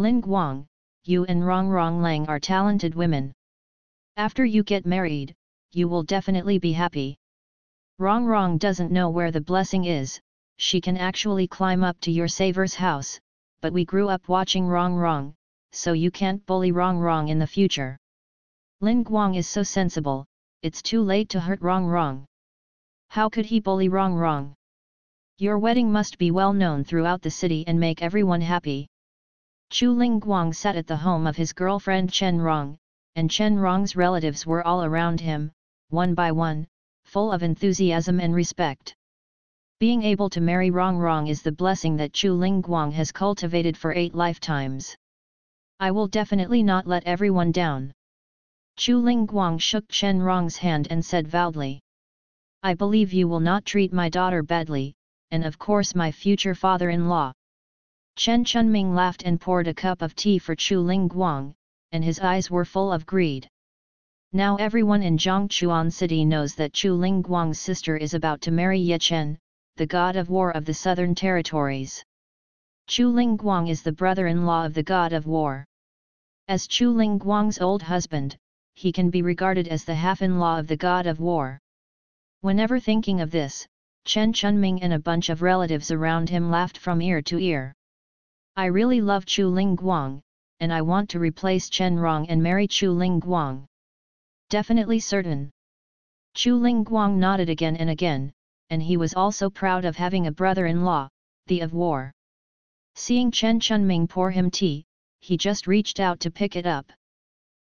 Lin Guang, you and Rong Rong Lang are talented women. After you get married, you will definitely be happy. Rong Rong doesn't know where the blessing is, she can actually climb up to your saver's house, but we grew up watching Rong Rong, so you can't bully Rong Rong in the future. Lin Guang is so sensible, it's too late to hurt Rong Rong. How could he bully Rong Rong? Your wedding must be well known throughout the city and make everyone happy. Chu Ling Guang sat at the home of his girlfriend Chen Rong, and Chen Rong's relatives were all around him, one by one, full of enthusiasm and respect. Being able to marry Rong Rong is the blessing that Chu Ling Guang has cultivated for eight lifetimes. I will definitely not let everyone down. Chu Ling Guang shook Chen Rong's hand and said vowedly. I believe you will not treat my daughter badly, and of course my future father-in-law. Chen Chunming laughed and poured a cup of tea for Chu Ling Guang, and his eyes were full of greed. Now everyone in Zhongchuan city knows that Chu Ling Guang's sister is about to marry Ye Chen, the god of war of the southern territories. Chu Ling Guang is the brother-in-law of the god of war. As Chu Ling Guang's old husband, he can be regarded as the half-in-law of the god of war. Whenever thinking of this, Chen Chunming and a bunch of relatives around him laughed from ear to ear. I really love Chu Ling Guang, and I want to replace Chen Rong and marry Chu Ling Guang. Definitely certain. Chu Ling Guang nodded again and again, and he was also proud of having a brother-in-law, the of war. Seeing Chen Chunming pour him tea, he just reached out to pick it up.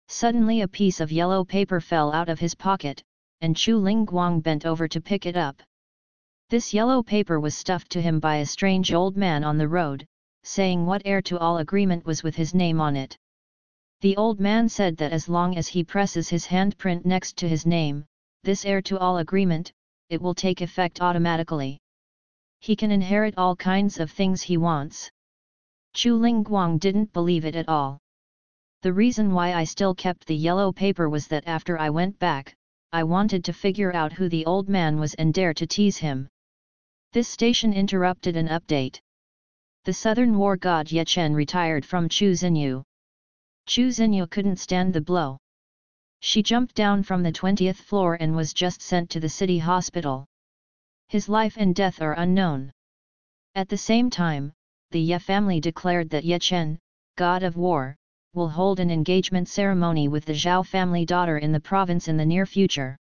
Suddenly a piece of yellow paper fell out of his pocket, and Chu Ling Guang bent over to pick it up. This yellow paper was stuffed to him by a strange old man on the road, saying what heir to all agreement was with his name on it. The old man said that as long as he presses his handprint next to his name, this heir to all agreement, it will take effect automatically. He can inherit all kinds of things he wants. Chu Ling Guang didn't believe it at all. The reason why I still kept the yellow paper was that after I went back, I wanted to figure out who the old man was and dare to tease him. This station interrupted an update. The southern war god Ye Chen retired from Chu Xinyu. Chu Xinyu couldn't stand the blow. She jumped down from the 20th floor and was just sent to the city hospital. His life and death are unknown. At the same time, the Ye family declared that Ye Chen, god of war, will hold an engagement ceremony with the Zhao family daughter in the province in the near future.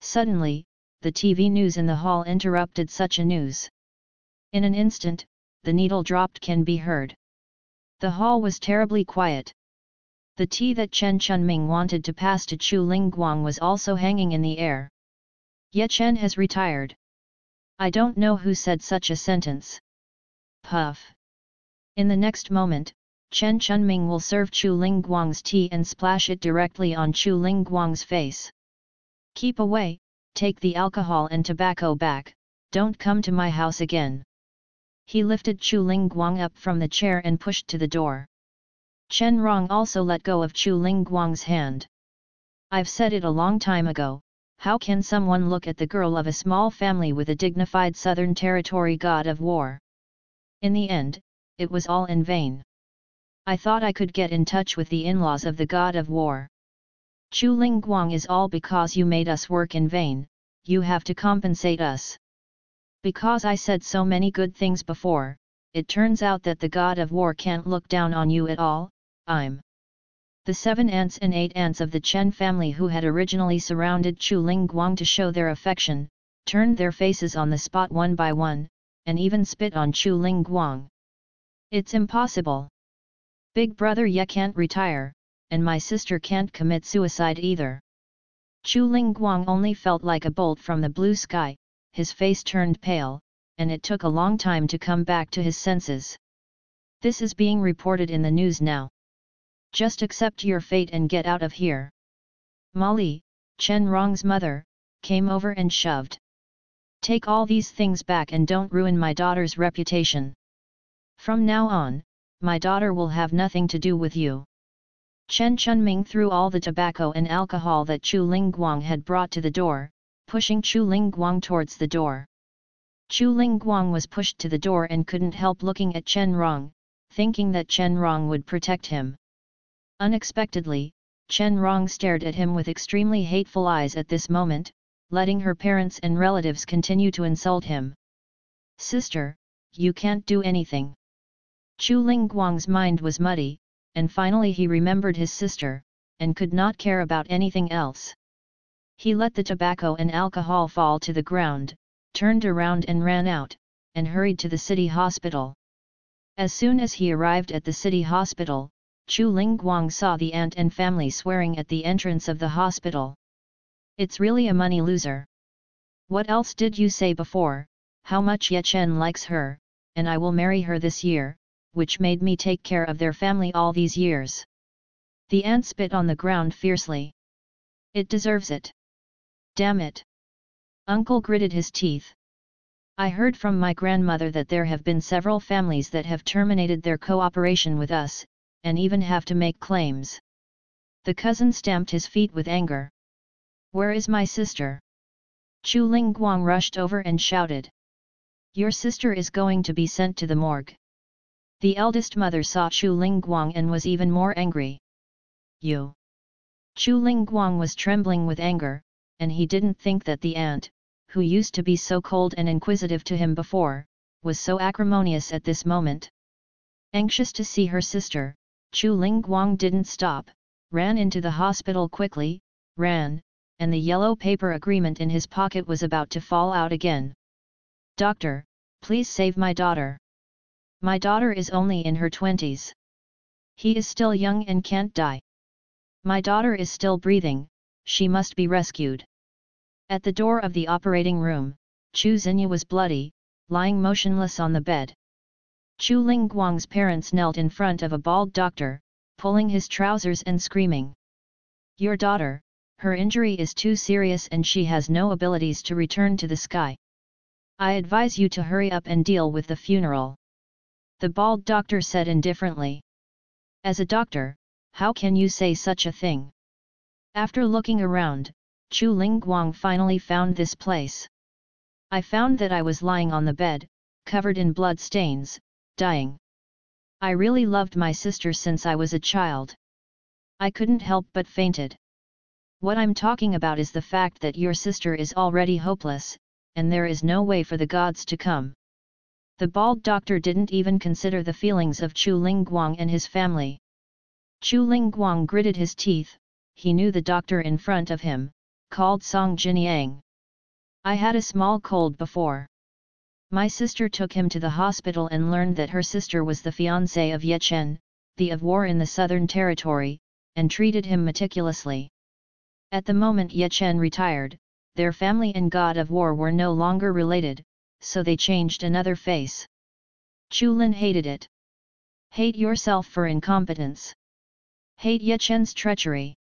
Suddenly, the TV news in the hall interrupted such a news. In an instant, the needle dropped can be heard. The hall was terribly quiet. The tea that Chen Chunming wanted to pass to Chu Ling Guang was also hanging in the air. Ye Chen has retired. I don't know who said such a sentence. Puff. In the next moment, Chen Chunming will serve Chu Ling Guang's tea and splash it directly on Chu Ling Guang's face. Keep away, take the alcohol and tobacco back, don't come to my house again. He lifted Chu Ling Guang up from the chair and pushed to the door. Chen Rong also let go of Chu Ling Guang's hand. I've said it a long time ago, how can someone look at the girl of a small family with a dignified southern territory god of war? In the end, it was all in vain. I thought I could get in touch with the in-laws of the god of war. Chu Ling Guang is all because you made us work in vain, you have to compensate us. Because I said so many good things before, it turns out that the god of war can't look down on you at all, I'm. The seven aunts and eight aunts of the Chen family who had originally surrounded Chu Ling Guang to show their affection, turned their faces on the spot one by one, and even spit on Chu Ling Guang. It's impossible. Big brother Ye can't retire, and my sister can't commit suicide either. Chu Ling Guang only felt like a bolt from the blue sky, his face turned pale, and it took a long time to come back to his senses. This is being reported in the news now. Just accept your fate and get out of here. Molly, Chen Rong's mother, came over and shoved. Take all these things back and don't ruin my daughter's reputation. From now on, my daughter will have nothing to do with you. Chen Chunming threw all the tobacco and alcohol that Chu Lingguang had brought to the door, pushing Chu Lingguang towards the door. Chu Lingguang was pushed to the door and couldn't help looking at Chen Rong, thinking that Chen Rong would protect him. Unexpectedly, Chen Rong stared at him with extremely hateful eyes at this moment, letting her parents and relatives continue to insult him. Sister, you can't do anything. Chu Lingguang's mind was muddy, and finally he remembered his sister, and could not care about anything else. He let the tobacco and alcohol fall to the ground, turned around and ran out, and hurried to the city hospital. As soon as he arrived at the city hospital, Chu Lingguang saw the aunt and family swearing at the entrance of the hospital. It's really a money loser. What else did you say before, how much Ye Chen likes her, and I will marry her this year, which made me take care of their family all these years. The aunt spit on the ground fiercely. It deserves it. Damn it. Uncle gritted his teeth. I heard from my grandmother that there have been several families that have terminated their cooperation with us, and even have to make claims. The cousin stamped his feet with anger. Where is my sister? Chu Lingguang rushed over and shouted. Your sister is going to be sent to the morgue. The eldest mother saw Chu Lingguang and was even more angry. You! Chu Lingguang was trembling with anger, and he didn't think that the aunt, who used to be so cold and inquisitive to him before, was so acrimonious at this moment. Anxious to see her sister, Chu Lingguang didn't stop, ran into the hospital quickly, ran, and the yellow paper agreement in his pocket was about to fall out again. Doctor, please save my daughter. My daughter is only in her twenties. He is still young and can't die. My daughter is still breathing, she must be rescued. At the door of the operating room, Chu Xinyu was bloody, lying motionless on the bed. Chu Lingguang's parents knelt in front of a bald doctor, pulling his trousers and screaming. Your daughter, her injury is too serious and she has no abilities to return to the sky. I advise you to hurry up and deal with the funeral. The bald doctor said indifferently. As a doctor, how can you say such a thing? After looking around, Chu Lingguang finally found this place. I found that I was lying on the bed, covered in blood stains, dying. I really loved my sister since I was a child. I couldn't help but fainted. What I'm talking about is the fact that your sister is already hopeless, and there is no way for the gods to come. The bald doctor didn't even consider the feelings of Chu Lingguang and his family. Chu Lingguang gritted his teeth, he knew the doctor in front of him, called Song Jinyang. I had a small cold before. My sister took him to the hospital and learned that her sister was the fiancée of Ye Chen, the of war in the southern territory, and treated him meticulously. At the moment Ye Chen retired, their family and god of war were no longer related, so they changed another face. Chu Lin hated it. Hate yourself for incompetence. Hate Ye Chen's treachery.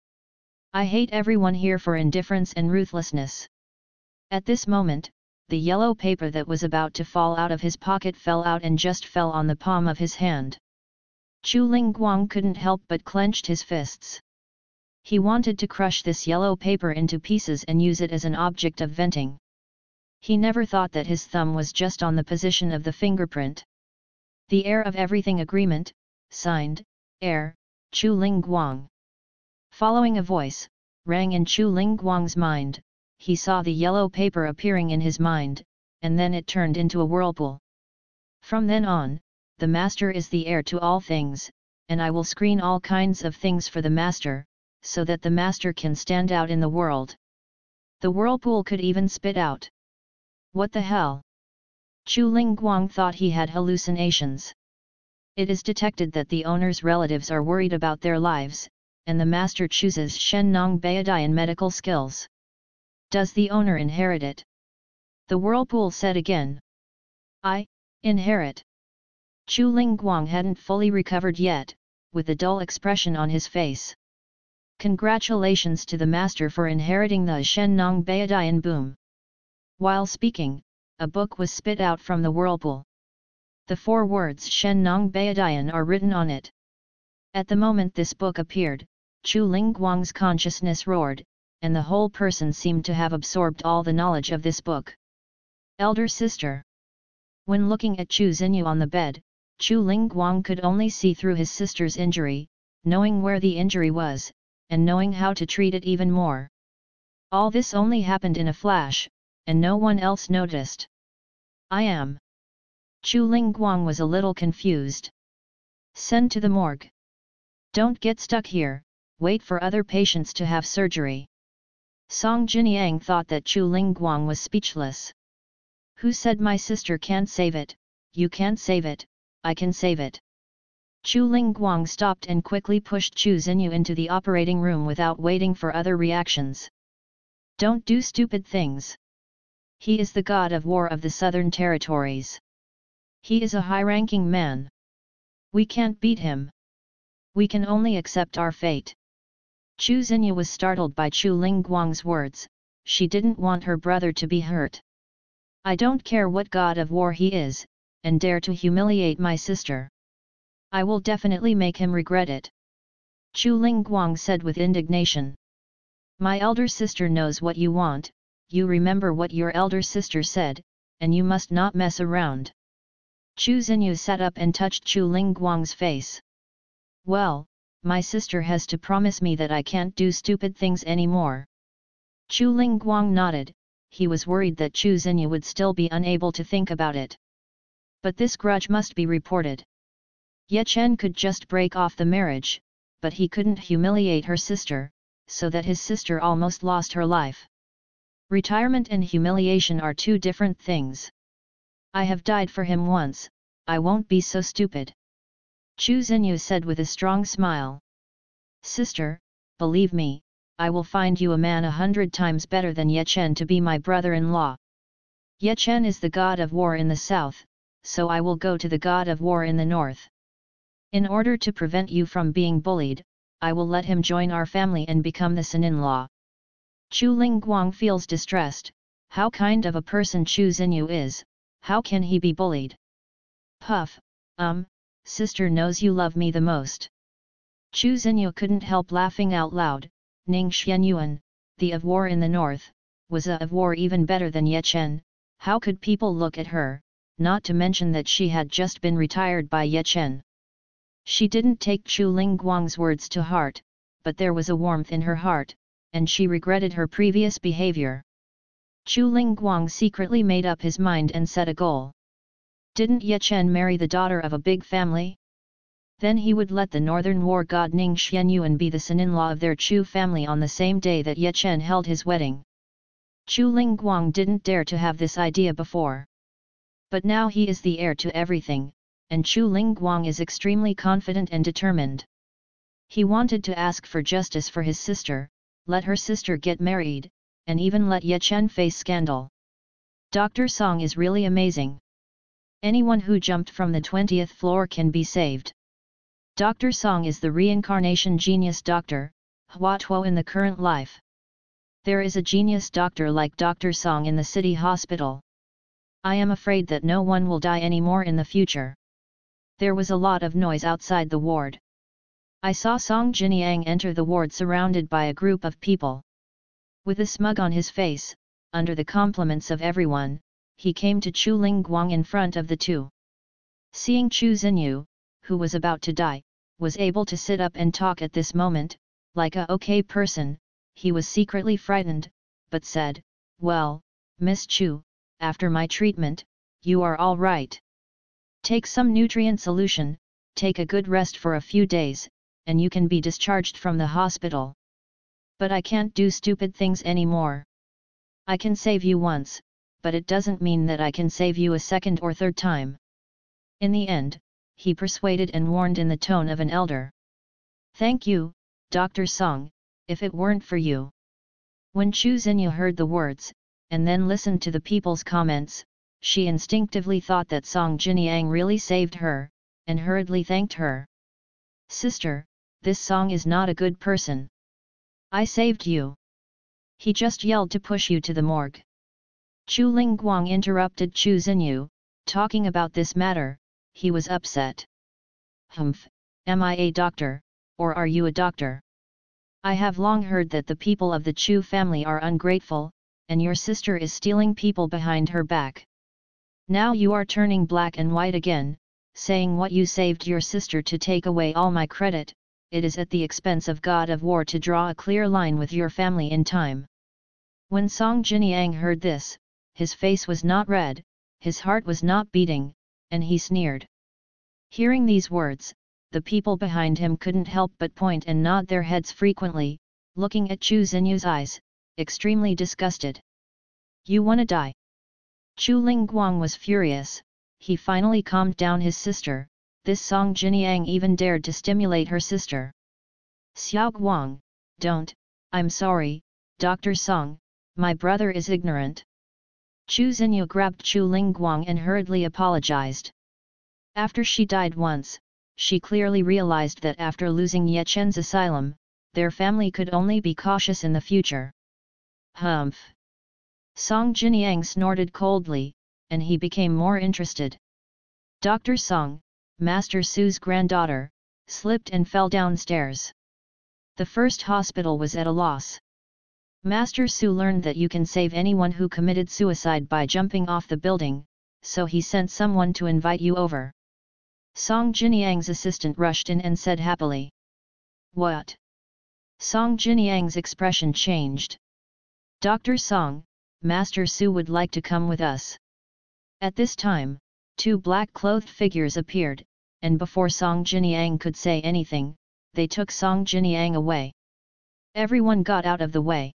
I hate everyone here for indifference and ruthlessness. At this moment, the yellow paper that was about to fall out of his pocket fell out and just fell on the palm of his hand. Chu Lingguang couldn't help but clenched his fists. He wanted to crush this yellow paper into pieces and use it as an object of venting. He never thought that his thumb was just on the position of the fingerprint. The heir of everything agreement, signed, heir, Chu Lingguang. Following a voice, rang in Chu Lingguang's mind, he saw the yellow paper appearing in his mind, and then it turned into a whirlpool. From then on, the master is the heir to all things, and I will screen all kinds of things for the master, so that the master can stand out in the world. The whirlpool could even spit out. What the hell? Chu Lingguang thought he had hallucinations. It is detected that the owner's relatives are worried about their lives, and the master chooses Shen Nong Baodian medical skills. Does the owner inherit it? The whirlpool said again. I, inherit. Chu Lingguang hadn't fully recovered yet, with a dull expression on his face. Congratulations to the master for inheriting the Shen Nong Baodian boom. While speaking, a book was spit out from the whirlpool. The four words Shen Nong Baodian are written on it. At the moment this book appeared, Chu Lingguang's consciousness roared, and the whole person seemed to have absorbed all the knowledge of this book. Elder sister. When looking at Chu Xinyu on the bed, Chu Guang could only see through his sister's injury, knowing where the injury was, and knowing how to treat it even more. All this only happened in a flash, and no one else noticed. I am. Chu Guang was a little confused. Send to the morgue. Don't get stuck here, wait for other patients to have surgery. Song Jinyang thought that Chu Ling Guang was speechless. Who said my sister can't save it, you can't save it, I can save it. Chu Ling Guang stopped and quickly pushed Chu Xinyu into the operating room without waiting for other reactions. Don't do stupid things. He is the god of war of the southern territories. He is a high-ranking man. We can't beat him. We can only accept our fate. Chu Xinyu was startled by Chu Guang's words, she didn't want her brother to be hurt. I don't care what god of war he is, and dare to humiliate my sister. I will definitely make him regret it. Chu Guang said with indignation. My elder sister knows what you want, you remember what your elder sister said, and you must not mess around. Chu Xinyu sat up and touched Chu Guang's face. Well, my sister has to promise me that I can't do stupid things anymore. Chu Guang nodded, he was worried that Chu Xinyu would still be unable to think about it. But this grudge must be reported. Ye Chen could just break off the marriage, but he couldn't humiliate her sister, so that his sister almost lost her life. Retirement and humiliation are two different things. I have died for him once, I won't be so stupid. Chu Xinyu said with a strong smile. Sister, believe me, I will find you a man a hundred times better than Ye Chen to be my brother-in-law. Ye Chen is the god of war in the south, so I will go to the god of war in the north. In order to prevent you from being bullied, I will let him join our family and become the son-in-law. Chu Ling Guang feels distressed, how kind of a person Chu Xinyu is, how can he be bullied? Puff, um, sister knows you love me the most. Chu Xinyu couldn't help laughing out loud, Ning Xianyuan, the of war in the north, was a of war even better than Ye Chen, how could people look at her, not to mention that she had just been retired by Ye Chen. She didn't take Chu Guang's words to heart, but there was a warmth in her heart, and she regretted her previous behavior. Chu Guang secretly made up his mind and set a goal. Didn't Ye Chen marry the daughter of a big family? Then he would let the northern war god Ning Xianyuan be the son-in-law of their Chu family on the same day that Ye Chen held his wedding. Chu Ling Guang didn't dare to have this idea before. But now he is the heir to everything, and Chu Ling Guang is extremely confident and determined. He wanted to ask for justice for his sister, let her sister get married, and even let Ye Chen face scandal. Dr. Song is really amazing. Anyone who jumped from the 20th floor can be saved. Dr. Song is the reincarnation genius doctor, Hua Tuo in the current life. There is a genius doctor like Dr. Song in the city hospital. I am afraid that no one will die anymore in the future. There was a lot of noise outside the ward. I saw Song Jinyang enter the ward surrounded by a group of people. With a smug on his face, under the compliments of everyone, he came to Chu Guang in front of the two. Seeing Chu Xinyu, who was about to die, was able to sit up and talk at this moment, like a okay person, he was secretly frightened, but said, Well, Miss Chu, after my treatment, you are all right. Take some nutrient solution, take a good rest for a few days, and you can be discharged from the hospital. But I can't do stupid things anymore. I can save you once, but it doesn't mean that I can save you a second or third time. In the end, he persuaded and warned in the tone of an elder. Thank you, Dr. Song, if it weren't for you. When Chu Xinyu heard the words, and then listened to the people's comments, she instinctively thought that Song Jinyang really saved her, and hurriedly thanked her. Sister, this Song is not a good person. I saved you. He just yelled to push you to the morgue. Chu Guang interrupted Chu Xinyu, talking about this matter, he was upset. Humph, am I a doctor, or are you a doctor? I have long heard that the people of the Chu family are ungrateful, and your sister is stealing people behind her back. Now you are turning black and white again, saying what you saved your sister to take away all my credit, it is at the expense of God of War to draw a clear line with your family in time. When Song Jinyang heard this, his face was not red, his heart was not beating, and he sneered. Hearing these words, the people behind him couldn't help but point and nod their heads frequently, looking at Chu Xinyu's eyes, extremely disgusted. You wanna die? Chu Lingguang was furious, he finally calmed down his sister, this Song Jinyang even dared to stimulate her sister. Xiao Guang, don't, I'm sorry, Dr. Song, my brother is ignorant. Chu Xinyu grabbed Chu Lingguang and hurriedly apologized. After she died once, she clearly realized that after losing Ye Chen's asylum, their family could only be cautious in the future. Humph! Song Jinyang snorted coldly, and he became more interested. Dr. Song, Master Su's granddaughter, slipped and fell downstairs. The first hospital was at a loss. Master Su learned that you can save anyone who committed suicide by jumping off the building, so he sent someone to invite you over. Song Jinyang's assistant rushed in and said happily. What? Song Jinyang's expression changed. Dr. Song, Master Su would like to come with us. At this time, Two black-clothed figures appeared, and before Song Jinyang could say anything, they took Song Jiniang away. Everyone got out of the way.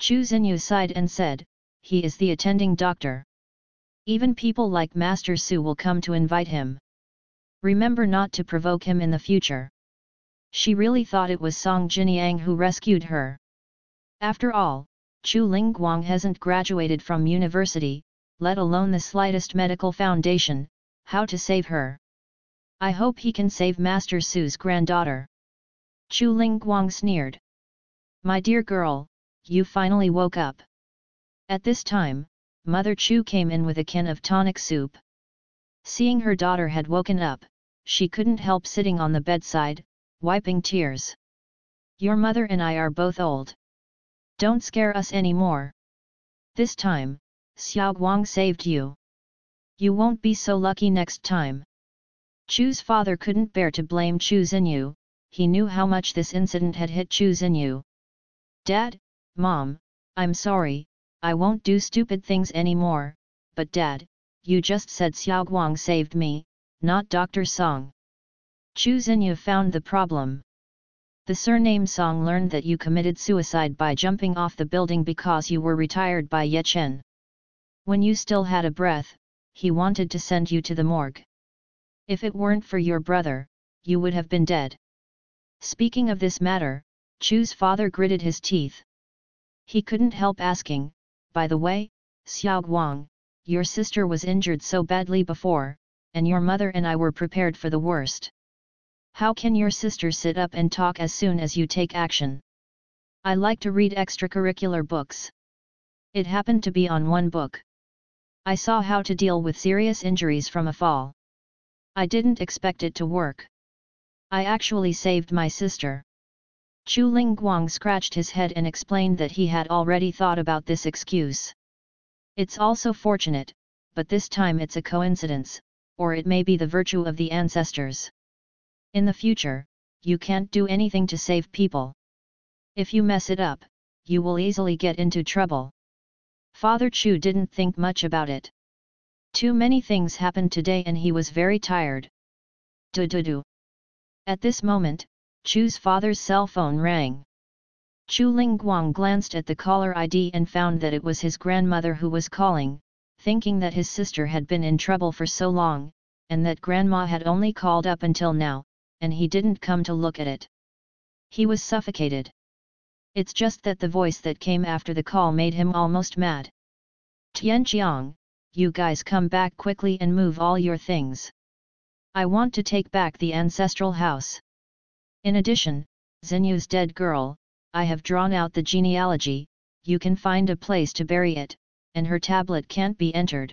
Chu Xinyu sighed and said, he is the attending doctor. Even people like Master Su will come to invite him. Remember not to provoke him in the future. She really thought it was Song Jinyang who rescued her. After all, Chu Lingguang hasn't graduated from university, let alone the slightest medical foundation, how to save her. I hope he can save Master Su's granddaughter. Chu Ling Guang sneered. My dear girl, you finally woke up. At this time, Mother Chu came in with a can of tonic soup. Seeing her daughter had woken up, she couldn't help sitting on the bedside, wiping tears. Your mother and I are both old. Don't scare us anymore. This time, Xiao Guang saved you. You won't be so lucky next time. Chu's father couldn't bear to blame Chu Xinyu, he knew how much this incident had hit Chu Xinyu. Dad, Mom, I'm sorry, I won't do stupid things anymore, but Dad, you just said Xiao Guang saved me, not Dr. Song. Chu Xinyu found the problem. The surname Song learned that you committed suicide by jumping off the building because you were retired by Ye Chen. When you still had a breath, he wanted to send you to the morgue. If it weren't for your brother, you would have been dead. Speaking of this matter, Chu's father gritted his teeth. He couldn't help asking, by the way, Xiao Guang, your sister was injured so badly before, and your mother and I were prepared for the worst. How can your sister sit up and talk as soon as you take action? I like to read extracurricular books. It happened to be on one book. I saw how to deal with serious injuries from a fall. I didn't expect it to work. I actually saved my sister. Chu Ling Guang scratched his head and explained that he had already thought about this excuse. It's also fortunate, but this time it's a coincidence, or it may be the virtue of the ancestors. In the future, you can't do anything to save people. If you mess it up, you will easily get into trouble. Father Chu didn't think much about it. Too many things happened today and he was very tired. Du du du. At this moment, Chu's father's cell phone rang. Chu Lingguang glanced at the caller ID and found that it was his grandmother who was calling, thinking that his sister had been in trouble for so long, and that grandma had only called up until now, and he didn't come to look at it. He was suffocated. It's just that the voice that came after the call made him almost mad. Tianqiang, you guys come back quickly and move all your things. I want to take back the ancestral house. In addition, Xinyu's dead girl, I have drawn out the genealogy, you can find a place to bury it, and her tablet can't be entered.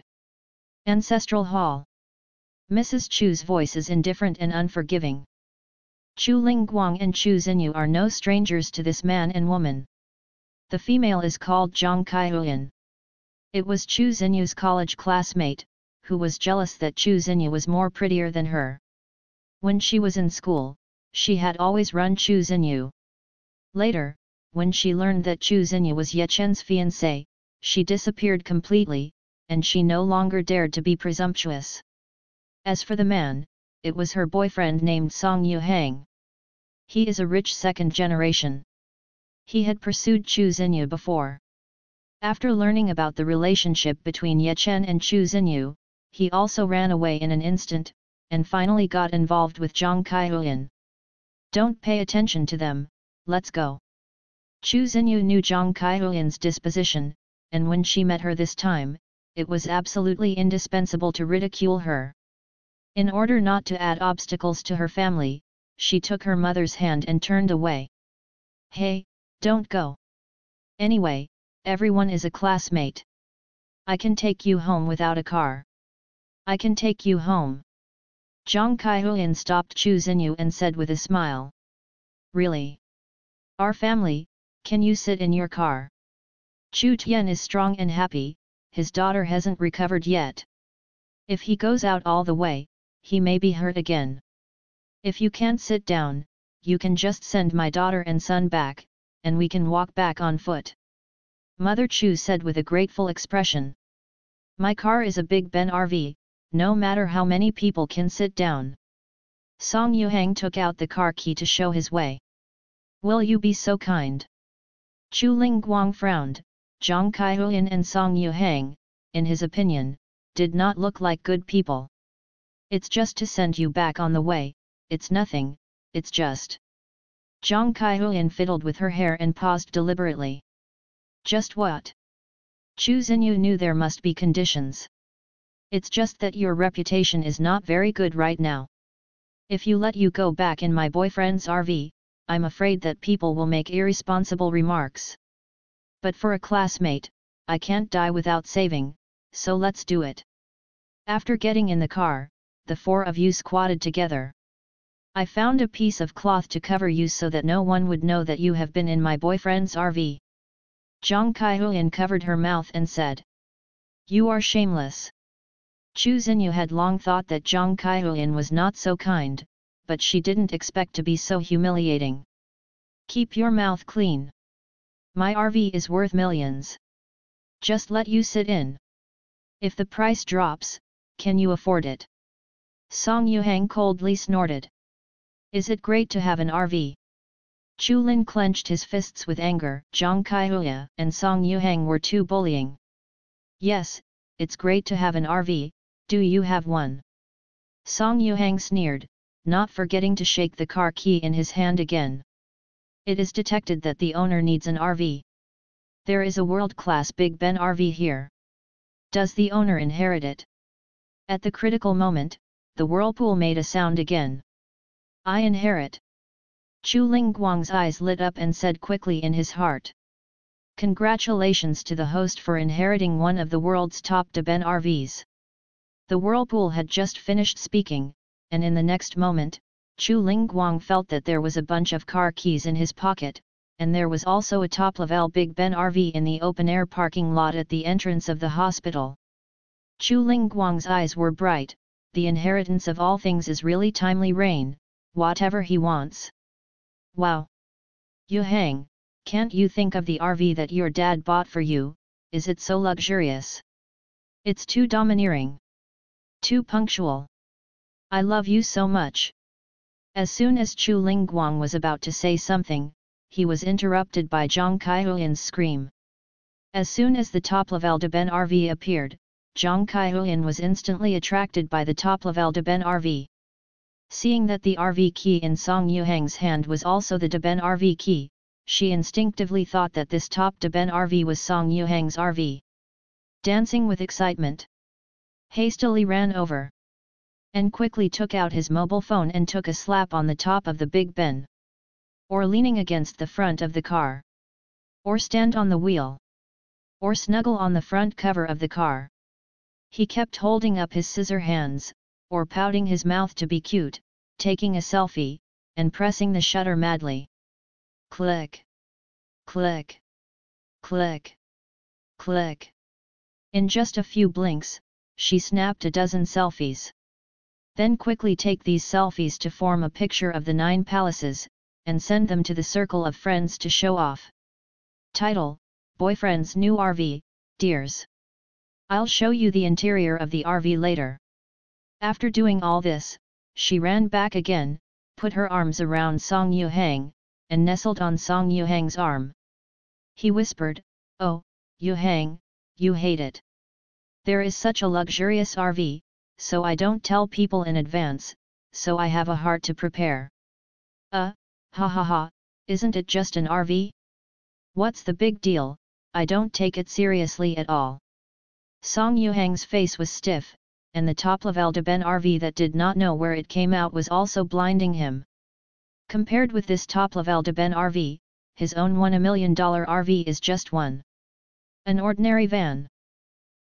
Ancestral Hall Mrs. Chu's voice is indifferent and unforgiving. Chu Lingguang and Chu Xinyu are no strangers to this man and woman. The female is called Zhang Kaihuan. It was Chu Xinyu's college classmate, who was jealous that Chu Xinyu was more prettier than her. When she was in school, she had always run Chu Xinyu. Later, when she learned that Chu Xinyu was Ye Chen's fiancé, she disappeared completely, and she no longer dared to be presumptuous. As for the man, it was her boyfriend named Song Yuhang. He is a rich second generation. He had pursued Chu Xinyu before. After learning about the relationship between Ye Chen and Chu Xinyu, he also ran away in an instant, and finally got involved with Zhang Kaihuyan. Don't pay attention to them, let's go. Chu Xinyu knew Zhang Kaihuyan's disposition, and when she met her this time, it was absolutely indispensable to ridicule her. In order not to add obstacles to her family, she took her mother's hand and turned away. Hey, don't go. Anyway, everyone is a classmate. I can take you home without a car. I can take you home. Zhang Kaihuyan stopped Chu Xinyu and said with a smile. Really? Our family, can you sit in your car? Chu Tian is strong and happy, his daughter hasn't recovered yet. If he goes out all the way, he may be hurt again. If you can't sit down, you can just send my daughter and son back, and we can walk back on foot. Mother Chu said with a grateful expression. My car is a big Ben RV, no matter how many people can sit down. Song Yuhang took out the car key to show his way. Will you be so kind? Chu Ling Guang frowned, Zhang Kaihuyan and Song Yuhang, in his opinion, did not look like good people. It's just to send you back on the way, it's nothing, it's just. Zhang Kaihuyan fiddled with her hair and paused deliberately. Just what? Chu Xinyu knew there must be conditions. It's just that your reputation is not very good right now. If you let you go back in my boyfriend's RV, I'm afraid that people will make irresponsible remarks. But for a classmate, I can't die without saving, so let's do it. After getting in the car, the four of you squatted together. I found a piece of cloth to cover you so that no one would know that you have been in my boyfriend's RV. Zhang Kaihuyan covered her mouth and said. You are shameless. Chu Xinyu had long thought that Zhang Kaihuyan was not so kind, but she didn't expect to be so humiliating. Keep your mouth clean. My RV is worth millions. Just let you sit in. If the price drops, can you afford it? Song Yuhang coldly snorted. Is it great to have an RV? Chu Lin clenched his fists with anger, Zhang Kaihuya and Song Yuhang were too bullying. Yes, it's great to have an RV, do you have one? Song Yuhang sneered, not forgetting to shake the car key in his hand again. It is detected that the owner needs an RV. There is a world-class Big Ben RV here. Does the owner inherit it? At the critical moment, the whirlpool made a sound again. I inherit. Chu Ling Guang's eyes lit up and said quickly in his heart. Congratulations to the host for inheriting one of the world's top Ben RVs. The whirlpool had just finished speaking, and in the next moment, Chu Lingguang felt that there was a bunch of car keys in his pocket, and there was also a top-level Big Ben RV in the open-air parking lot at the entrance of the hospital. Chu Lingguang's eyes were bright, the inheritance of all things is really timely rain, whatever he wants. Wow! Yu Hang, can't you think of the RV that your dad bought for you, is it so luxurious? It's too domineering. Too punctual. I love you so much. As soon as Chu Lingguang was about to say something, he was interrupted by Zhang Kaihuyan's scream. As soon as the top-level de Ben RV appeared, Zhang Kaihuyan was instantly attracted by the top-level de Ben RV. Seeing that the RV key in Song Yuhang's hand was also the de Ben RV key, she instinctively thought that this top de Ben RV was Song Yuhang's RV. Dancing with excitement. Hastily ran over and quickly took out his mobile phone and took a slap on the top of the Big Ben. Or leaning against the front of the car. Or stand on the wheel. Or snuggle on the front cover of the car. He kept holding up his scissor hands, or pouting his mouth to be cute, taking a selfie, and pressing the shutter madly. Click. Click. Click. Click. In just a few blinks, she snapped a dozen selfies. Then quickly take these selfies to form a picture of the nine palaces, and send them to the circle of friends to show off. Title, Boyfriend's New RV, Dears. I'll show you the interior of the RV later. After doing all this, she ran back again, put her arms around Song Yuhang, and nestled on Song Yuhang's arm. He whispered, Oh, Yuhang, you hate it. There is such a luxurious RV, so I don't tell people in advance, so I have a heart to prepare. Uh, ha ha ha, isn't it just an RV? What's the big deal, I don't take it seriously at all. Song Yuhang's face was stiff, and the top level de Ben RV that did not know where it came out was also blinding him. Compared with this top level de Ben RV, his own one a million dollar RV is just one. An ordinary van.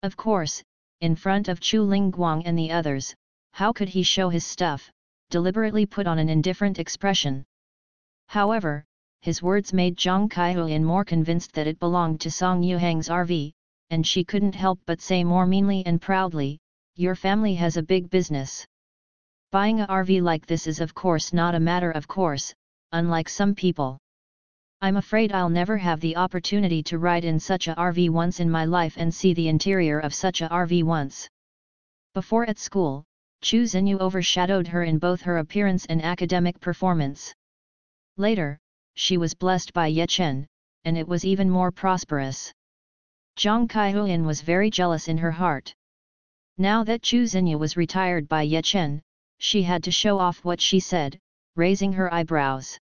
Of course, in front of Chu Lingguang and the others, how could he show his stuff, deliberately put on an indifferent expression. However, his words made Zhang Kaihuan more convinced that it belonged to Song Yuhang's RV, and she couldn't help but say more meanly and proudly, your family has a big business. Buying a RV like this is of course not a matter of course, unlike some people. I'm afraid I'll never have the opportunity to ride in such a RV once in my life and see the interior of such a RV once. Before at school, Chu Xinyu overshadowed her in both her appearance and academic performance. Later, she was blessed by Ye Chen, and it was even more prosperous. Zhang Kaihuan was very jealous in her heart. Now that Chu Xinyu was retired by Ye Chen, she had to show off what she said, raising her eyebrows.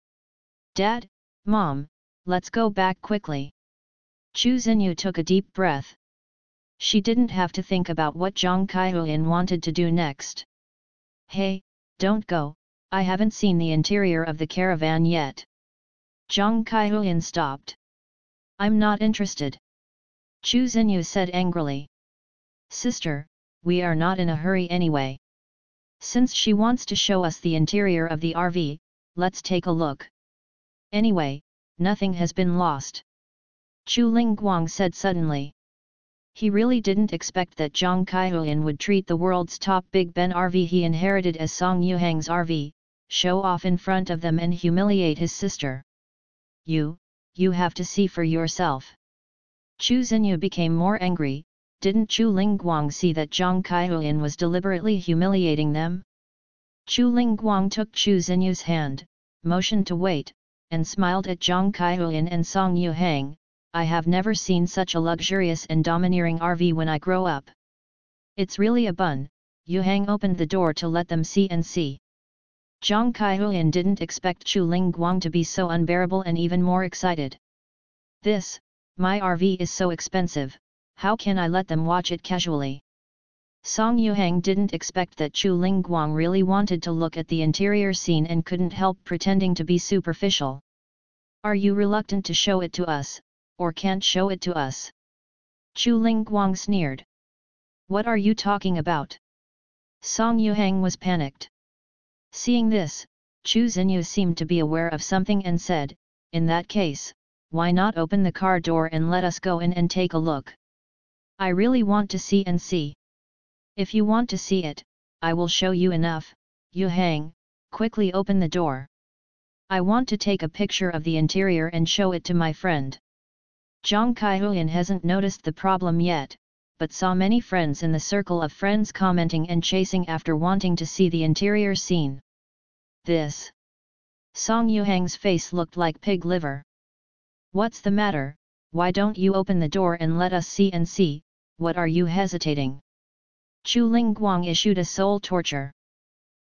Dad, Mom, let's go back quickly. Chu Xinyu took a deep breath. She didn't have to think about what Zhang Kaihuan wanted to do next. Hey, don't go, I haven't seen the interior of the caravan yet. Zhang Kaihuan stopped. I'm not interested. Chu Xinyu said angrily. Sister, we are not in a hurry anyway. Since she wants to show us the interior of the RV, let's take a look. Anyway, nothing has been lost. Chu Lingguang said suddenly. He really didn't expect that Zhang Kaihuan would treat the world's top Big Ben RV he inherited as Song Yuhang's RV, show off in front of them and humiliate his sister. You, you have to see for yourself. Chu Xinyu became more angry, didn't Chu Lingguang see that Zhang Kaihuan was deliberately humiliating them? Chu Lingguang took Chu Xinyu's hand, motioned to wait, and smiled at Zhang Kaihuan and Song Yuhang, I have never seen such a luxurious and domineering RV when I grow up. It's really a bun, Yuhang opened the door to let them see and see. Zhang Kaihuan didn't expect Chu Lingguang to be so unbearable and even more excited. This, my RV is so expensive, how can I let them watch it casually? Song Yuhang didn't expect that Chu Lingguang really wanted to look at the interior scene and couldn't help pretending to be superficial. Are you reluctant to show it to us, or can't show it to us? Chu Lingguang sneered. What are you talking about? Song Yuhang was panicked. Seeing this, Chu Xinyu seemed to be aware of something and said, in that case, why not open the car door and let us go in and take a look? I really want to see and see. If you want to see it, I will show you enough, Yu Hang, quickly open the door. I want to take a picture of the interior and show it to my friend. Zhang Kaihuan hasn't noticed the problem yet, but saw many friends in the circle of friends commenting and chasing after wanting to see the interior scene. This. Song Yuhang's face looked like pig liver. What's the matter, why don't you open the door and let us see and see, what are you hesitating? Chu Lingguang issued a soul torture.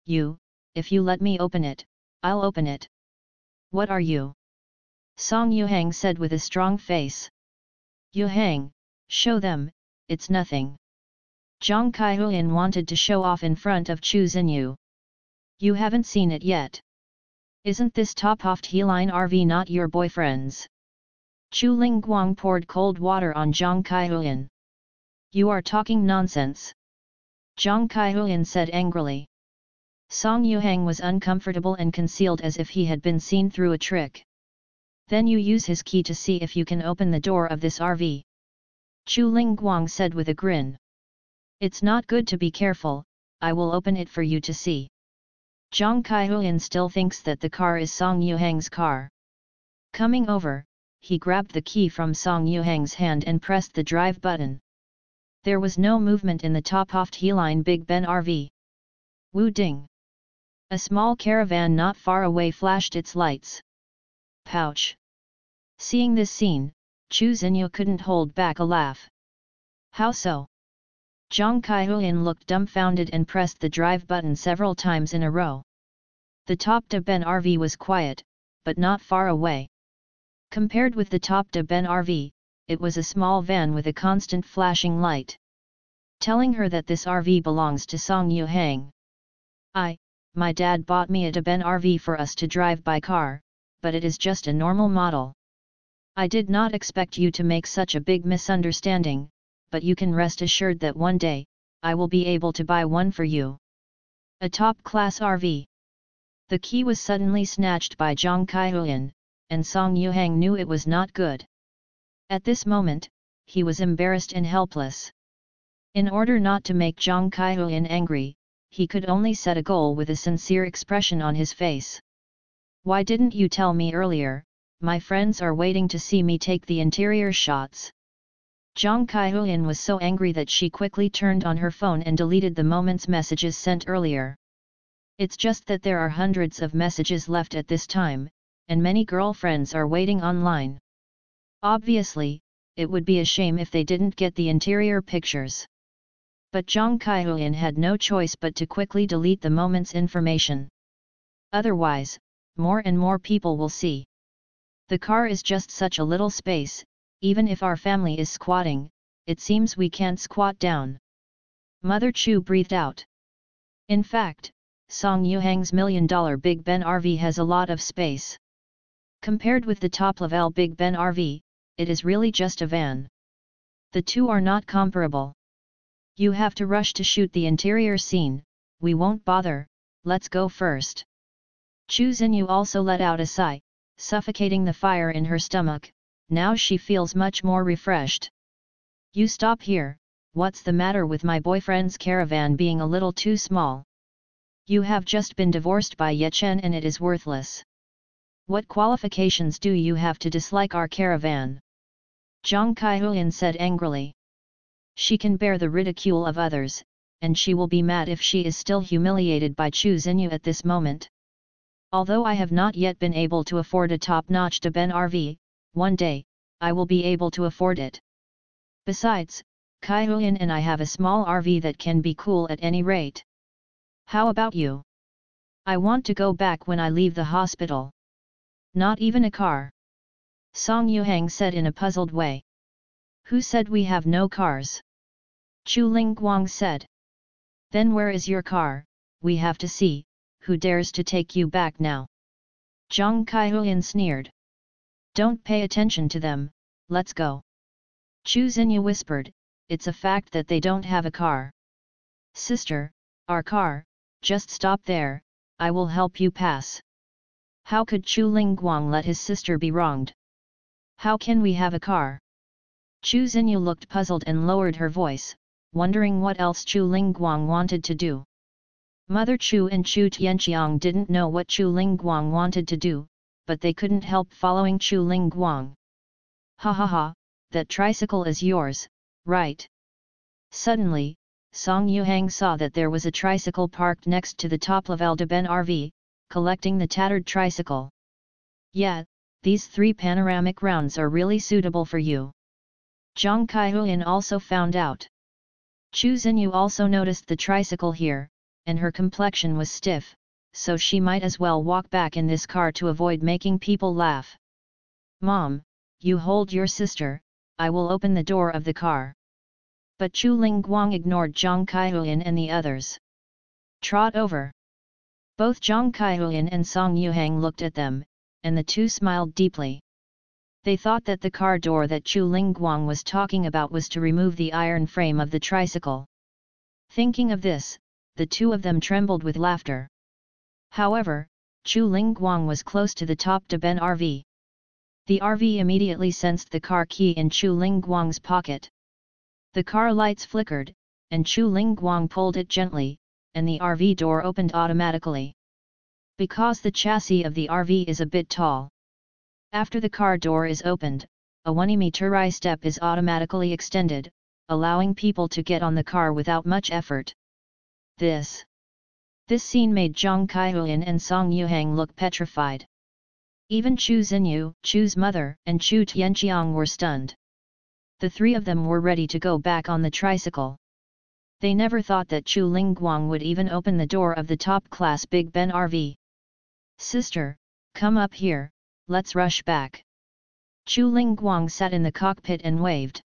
You, if you let me open it, I'll open it. What are you? Song Yuhang said with a strong face. Yuhang, show them, it's nothing. Zhang Kaihuan wanted to show off in front of Chu Xinyu. You haven't seen it yet. Isn't this top-offed Heline RV not your boyfriend's? Chu Lingguang poured cold water on Zhang Kaihuan. You are talking nonsense. Zhang Kaihuan said angrily. Song Yuhang was uncomfortable and concealed as if he had been seen through a trick. Then you use his key to see if you can open the door of this RV. Chu Lingguang said with a grin. It's not good to be careful, I will open it for you to see. Zhang Kaihuan still thinks that the car is Song Yuhang's car. Coming over, he grabbed the key from Song Yuhang's hand and pressed the drive button. There was no movement in the top-oft Heline Big Ben RV. Wu Ding. A small caravan not far away flashed its lights. Pouch. Seeing this scene, Chu Xinyu couldn't hold back a laugh. How so? Zhang Kaihuan looked dumbfounded and pressed the drive button several times in a row. The top de Ben RV was quiet, but not far away. Compared with the top de Ben RV, it was a small van with a constant flashing light. Telling her that this RV belongs to Song Yuhang. I, my dad bought me a de Ben RV for us to drive by car, but it is just a normal model. I did not expect you to make such a big misunderstanding, but you can rest assured that one day, I will be able to buy one for you. A top-class RV. The key was suddenly snatched by Zhang Kaihuan, and Song Yuhang knew it was not good. At this moment, he was embarrassed and helpless. In order not to make Zhang Kaihuan angry, he could only set a goal with a sincere expression on his face. Why didn't you tell me earlier, my friends are waiting to see me take the interior shots. Zhang Kaihuan was so angry that she quickly turned on her phone and deleted the moment's messages sent earlier. It's just that there are hundreds of messages left at this time, and many girlfriends are waiting online. Obviously, it would be a shame if they didn't get the interior pictures. But Zhang Kaihuan had no choice but to quickly delete the moment's information. Otherwise, more and more people will see. The car is just such a little space, even if our family is squatting, it seems we can't squat down. Mother Chu breathed out. In fact, Song Yuhang's million dollar Big Ben RV has a lot of space. Compared with the top level Big Ben RV, it is really just a van. The two are not comparable. You have to rush to shoot the interior scene, we won't bother, let's go first. Chu Xinyu also let out a sigh, suffocating the fire in her stomach, now she feels much more refreshed. You stop here, what's the matter with my boyfriend's caravan being a little too small? You have just been divorced by Ye Chen and it is worthless. What qualifications do you have to dislike our caravan? Zhang Kaihuan said angrily. She can bear the ridicule of others, and she will be mad if she is still humiliated by Chu Xinyu at this moment. Although I have not yet been able to afford a top-notch de Ben RV, one day, I will be able to afford it. Besides, Kaihuan and I have a small RV that can be cool at any rate. How about you? I want to go back when I leave the hospital. Not even a car. Song Yuhang said in a puzzled way. Who said we have no cars? Chu Lingguang said. Then where is your car, we have to see, who dares to take you back now? Zhang Kaihuan sneered. Don't pay attention to them, let's go. Chu Xinyu whispered, it's a fact that they don't have a car. Sister, our car, just stop there, I will help you pass. How could Chu Lingguang let his sister be wronged? How can we have a car? Chu Xinyu looked puzzled and lowered her voice, wondering what else Chu Lingguang wanted to do. Mother Chu and Chu Tianqiang didn't know what Chu Lingguang wanted to do, but they couldn't help following Chu Ling Guang. Ha ha ha, that tricycle is yours, right? Suddenly, Song Yuhang saw that there was a tricycle parked next to the top level de Ben RV, collecting the tattered tricycle. Yeah, these three panoramic rounds are really suitable for you. Zhang Kaihuan also found out. Chu Xinyu also noticed the tricycle here, and her complexion was stiff, so she might as well walk back in this car to avoid making people laugh. Mom, you hold your sister, I will open the door of the car. But Chu Lingguang ignored Zhang Kaihuan and the others. Trot over. Both Zhang Kaihuan and Song Yuhang looked at them, and the two smiled deeply. They thought that the car door that Chu Lingguang was talking about was to remove the iron frame of the tricycle. Thinking of this, the two of them trembled with laughter. However, Chu Lingguang was close to the top de Ben RV. The RV immediately sensed the car key in Chu Lingguang's pocket. The car lights flickered, and Chu Ling Guang pulled it gently, and the RV door opened automatically. Because the chassis of the RV is a bit tall. After the car door is opened, a 1 meter step is automatically extended, allowing people to get on the car without much effort. This this scene made Zhang Kaihuan and Song Yuhang look petrified. Even Chu Xinyu, Chu's mother, and Chu Tianqiang were stunned. The three of them were ready to go back on the tricycle. They never thought that Chu Lingguang would even open the door of the top-class Big Ben RV. Sister, come up here, let's rush back. Chu Lingguang sat in the cockpit and waved.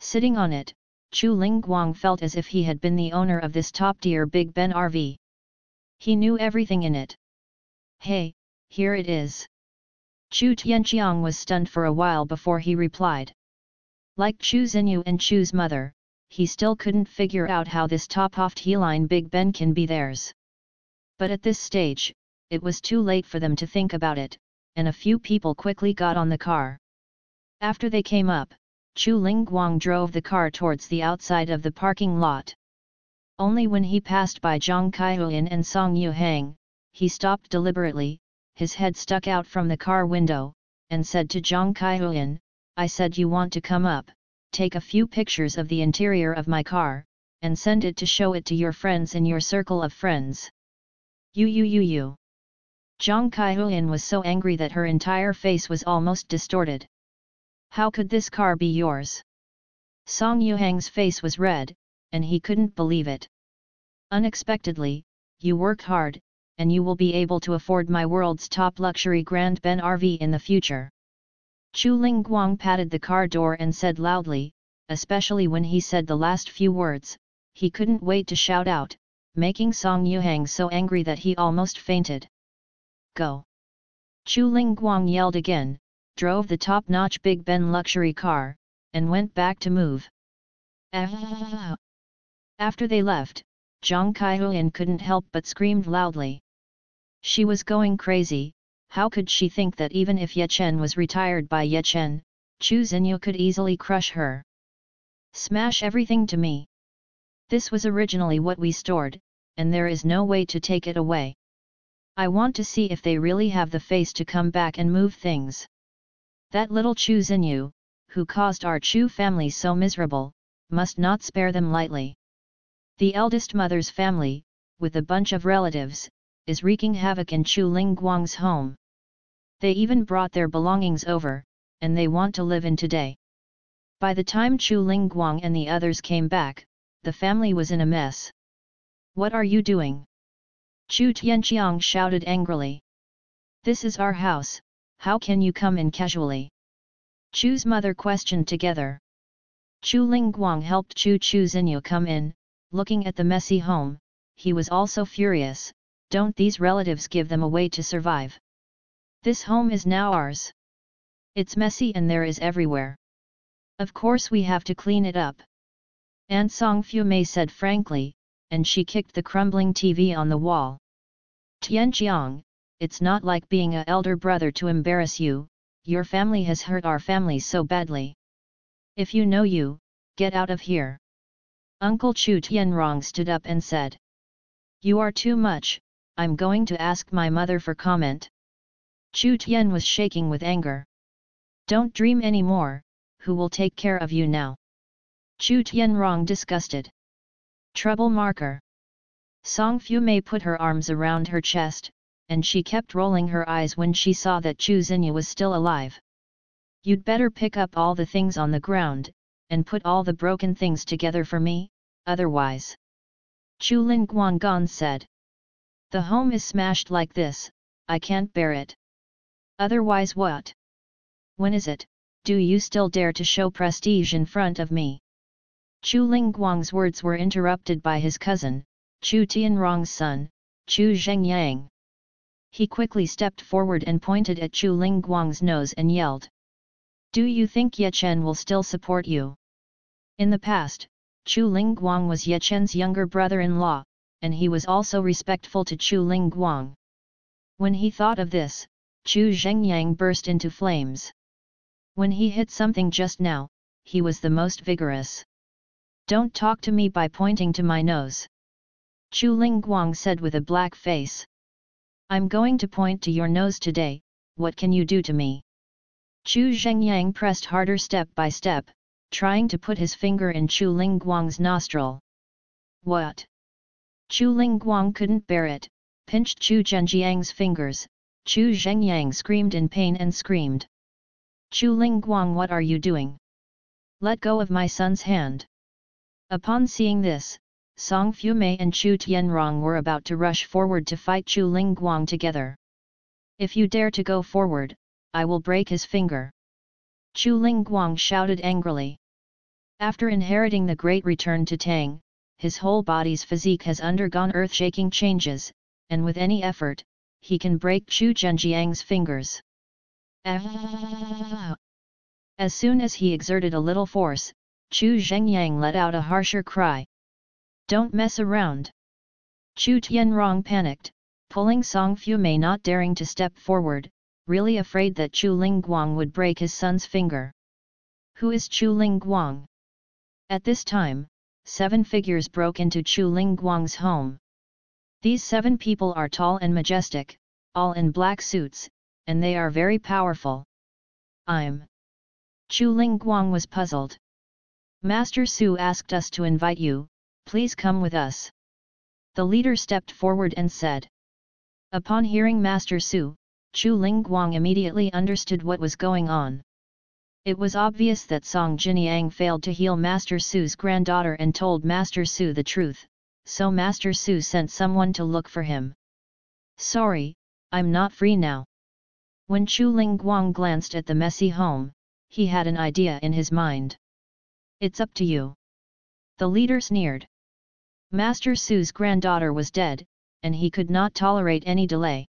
Sitting on it, Chu Lingguang felt as if he had been the owner of this top-tier Big Ben RV. He knew everything in it. Hey, here it is. Chu Tianqiang was stunned for a while before he replied. Like Chu Xinyu and Chu's mother, he still couldn't figure out how this top-off T-line Big Ben can be theirs. But at this stage, it was too late for them to think about it, and a few people quickly got on the car. After they came up, Chu Lingguang drove the car towards the outside of the parking lot. Only when he passed by Zhang Kaihuan and Song Yuhang, he stopped deliberately, his head stuck out from the car window, and said to Zhang Kaihuan, I said you want to come up, take a few pictures of the interior of my car, and send it to show it to your friends in your circle of friends. You you you you. Zhang Kaihuan was so angry that her entire face was almost distorted. How could this car be yours? Song Yuhang's face was red, and he couldn't believe it. Unexpectedly, you work hard, and you will be able to afford my world's top luxury Grand Ben RV in the future. Chu Ling Guang patted the car door and said loudly, especially when he said the last few words, he couldn't wait to shout out, making Song Yuhang so angry that he almost fainted. Go! Chu Ling Guang yelled again, drove the top-notch Big Ben luxury car, and went back to move. After they left, Zhang Kaihuan couldn't help but screamed loudly. She was going crazy, how could she think that even if Ye Chen was retired by Ye Chen, Chu Xinyu could easily crush her? Smash everything to me! This was originally what we stored, and there is no way to take it away. I want to see if they really have the face to come back and move things. That little Chu Xinyu, who caused our Chu family so miserable, must not spare them lightly. The eldest mother's family, with a bunch of relatives, is wreaking havoc in Chu Lingguang's home. They even brought their belongings over, and they want to live in today. By the time Chu Lingguang and the others came back, the family was in a mess. What are you doing? Chu Tianqiang shouted angrily. This is our house, how can you come in casually? Chu's mother questioned together. Chu Lingguang helped Chu Chu Xinyu come in, Looking at the messy home, he was also furious, don't these relatives give them a way to survive? This home is now ours. It's messy and there is everywhere. Of course we have to clean it up. Aunt Song Mei said frankly, and she kicked the crumbling TV on the wall. Tianqiang, it's not like being a elder brother to embarrass you, your family has hurt our family so badly. If you know you, get out of here. Uncle Chu Tianrong stood up and said. You are too much, I'm going to ask my mother for comment. Chu Tian was shaking with anger. Don't dream any more, who will take care of you now? Chu Tianrong disgusted. Trouble marker. Song Fu Mei put her arms around her chest, and she kept rolling her eyes when she saw that Chu Xinyu was still alive. You'd better pick up all the things on the ground, and put all the broken things together for me, otherwise. Chu Lin Guangan said. The home is smashed like this, I can't bear it. Otherwise what? When is it, do you still dare to show prestige in front of me? Chu Lingguang's words were interrupted by his cousin, Chu Tianrong's son, Chu Zhengyang. He quickly stepped forward and pointed at Chu Lingguang's nose and yelled. Do you think Ye Chen will still support you? In the past, Chu Lingguang was Ye Chen's younger brother-in-law, and he was also respectful to Chu Lingguang. When he thought of this, Chu Zhengyang burst into flames. When he hit something just now, he was the most vigorous. Don't talk to me by pointing to my nose. Chu Ling Guang said with a black face. I'm going to point to your nose today, what can you do to me? Chu Zhengyang pressed harder step by step, trying to put his finger in Chu Ling Guang's nostril. What? Chu Guang couldn't bear it, pinched Chu Zhengyang's fingers, Chu Zhengyang screamed in pain and screamed. Chu Guang what are you doing? Let go of my son's hand. Upon seeing this, Song Fumei and Chu Tianrong were about to rush forward to fight Chu Guang together. If you dare to go forward, I will break his finger. Chu Guang shouted angrily. After inheriting the great return to Tang, his whole body's physique has undergone earth-shaking changes, and with any effort, he can break Chu Zhengyang's fingers. As soon as he exerted a little force, Chu Zhengyang let out a harsher cry. Don't mess around. Chu Tianrong panicked, pulling Song Mei not daring to step forward, really afraid that Chu Guang would break his son's finger. Who is Chu Guang? At this time, seven figures broke into Chu Ling Guang's home. These seven people are tall and majestic, all in black suits, and they are very powerful. I'm. Chu Ling Guang was puzzled. Master Su asked us to invite you, please come with us. The leader stepped forward and said. Upon hearing Master Su, Chu Ling Guang immediately understood what was going on. It was obvious that Song Jinyang failed to heal Master Su's granddaughter and told Master Su the truth, so Master Su sent someone to look for him. Sorry, I'm not free now. When Chu Ling Guang glanced at the messy home, he had an idea in his mind. It's up to you. The leader sneered. Master Su's granddaughter was dead, and he could not tolerate any delay.